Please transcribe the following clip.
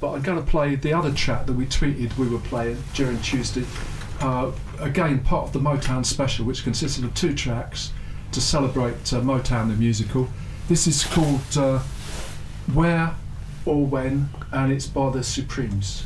but I'm going to play the other track that we tweeted we were playing during Tuesday. Uh, again, part of the Motown special, which consisted of two tracks to celebrate uh, Motown the musical. This is called uh, Where or When, and it's by the Supremes.